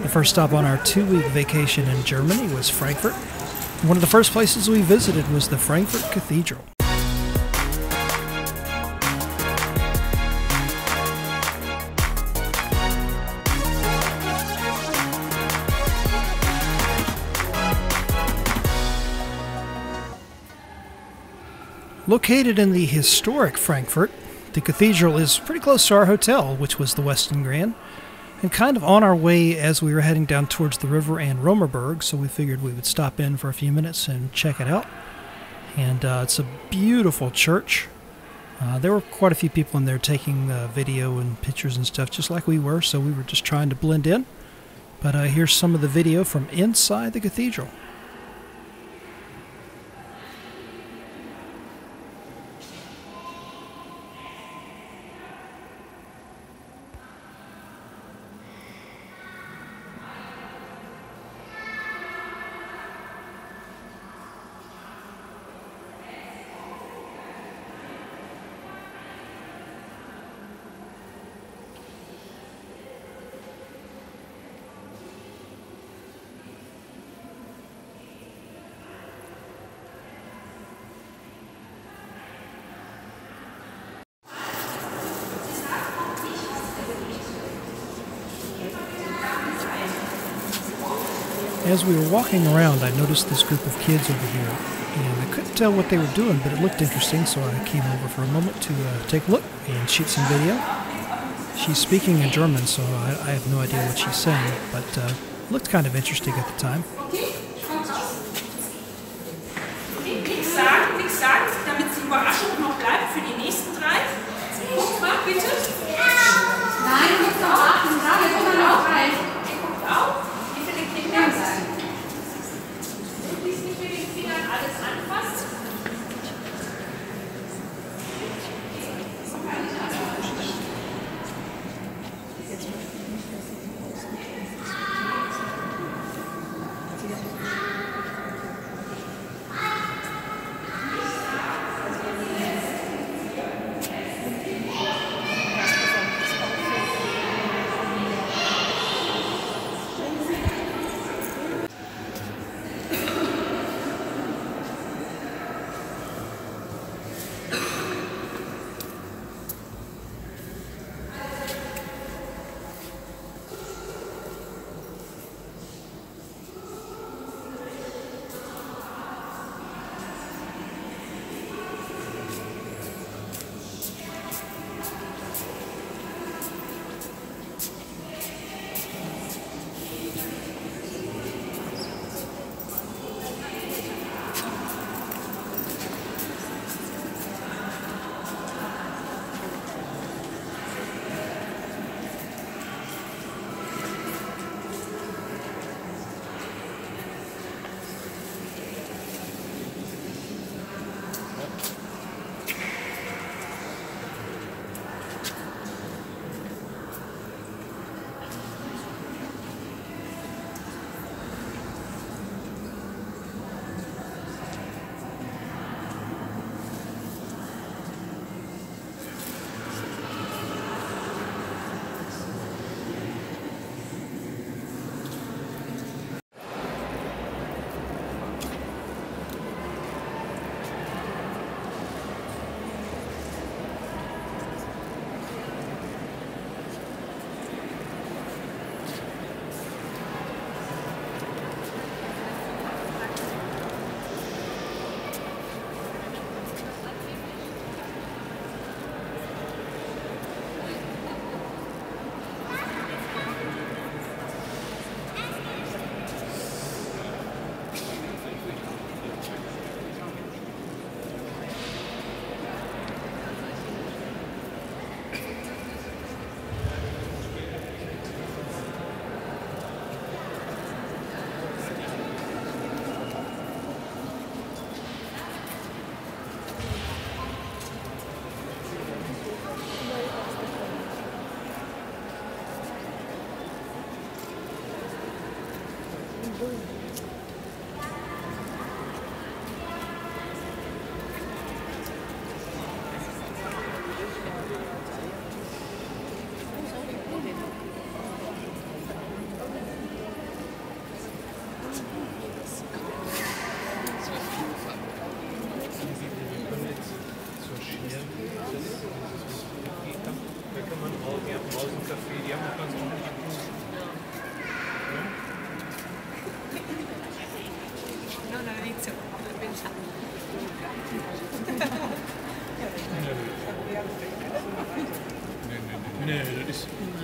The first stop on our two week vacation in Germany was Frankfurt. One of the first places we visited was the Frankfurt Cathedral. Located in the historic Frankfurt, the cathedral is pretty close to our hotel, which was the Westin Grand, and kind of on our way as we were heading down towards the river and Romerberg, so we figured we would stop in for a few minutes and check it out. And uh, it's a beautiful church. Uh, there were quite a few people in there taking uh, video and pictures and stuff, just like we were, so we were just trying to blend in. But uh, here's some of the video from inside the cathedral. As we were walking around, I noticed this group of kids over here, and I couldn't tell what they were doing, but it looked interesting, so I came over for a moment to uh, take a look and shoot some video. She's speaking in German, so I, I have no idea what she's saying, but uh, looked kind of interesting at the time.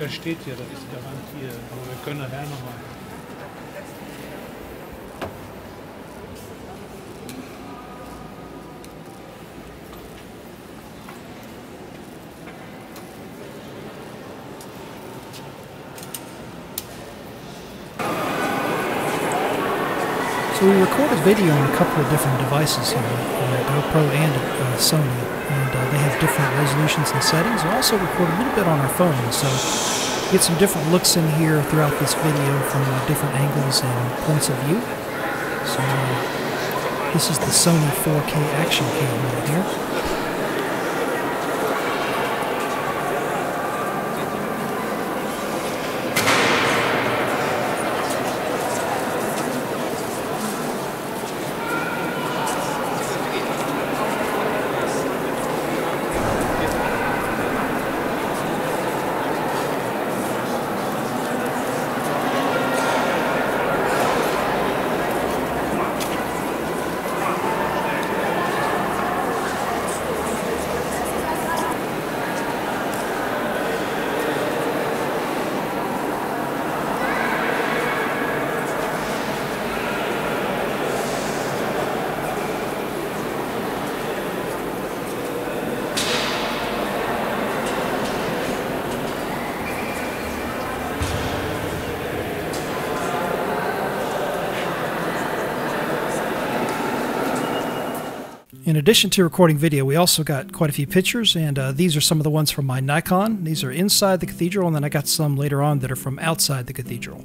Steht hier, das ist. Aber wir können nachher nochmal. So we recorded video on a couple of different devices here, uh, GoPro and uh, Sony, and uh, they have different resolutions and settings. We also record a little bit on our phone, so get some different looks in here throughout this video from uh, different angles and points of view. So uh, this is the Sony 4K action cam right here. In addition to recording video, we also got quite a few pictures, and uh, these are some of the ones from my Nikon. These are inside the cathedral, and then I got some later on that are from outside the cathedral.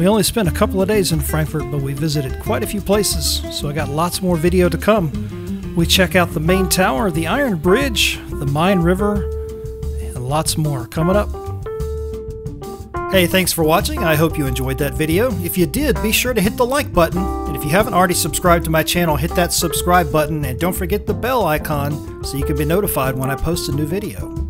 We only spent a couple of days in Frankfurt, but we visited quite a few places, so I got lots more video to come. We check out the main tower, the Iron Bridge, the Main River, and lots more coming up. Hey, thanks for watching. I hope you enjoyed that video. If you did, be sure to hit the like button. And if you haven't already subscribed to my channel, hit that subscribe button and don't forget the bell icon so you can be notified when I post a new video.